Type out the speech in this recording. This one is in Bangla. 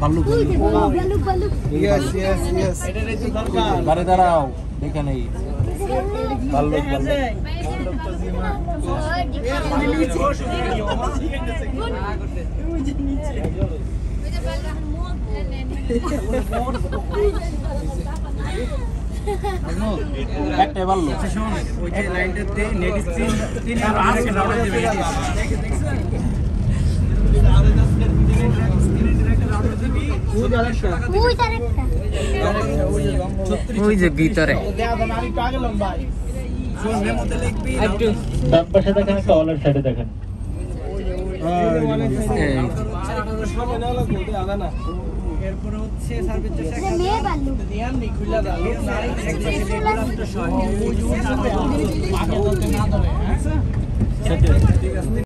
ভাল্লুক ইয়েস ইয়েস ইয়েস বারে দাঁড়াও দেখে নেই ভাল্লুক ভাল্লুক একটা ভাল্লুক ওই যে লাইনটাতে নেট স্ক্রিন তিন আজকে রাউন্ড ওই যে ভিতরে পাশে দেখেন একটা অলের সাইডে দেখেন এরপরে হচ্ছে সার্ভিস